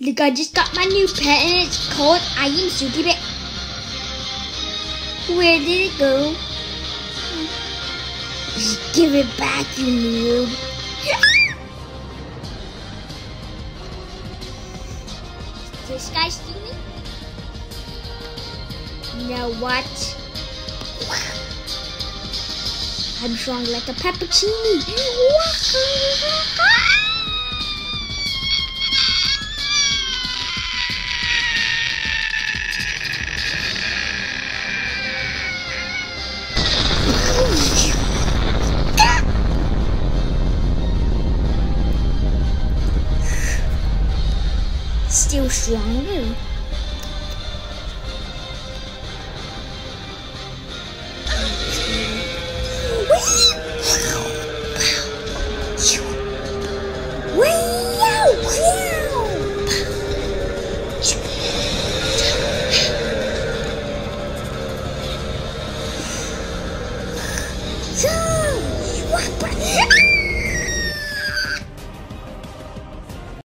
Look, I just got my new pet and it's called I Am Suki Bear. Where did it go? Just give it back, you noob. this guy see me? You what? I'm strong like a peppercini. 就爽了。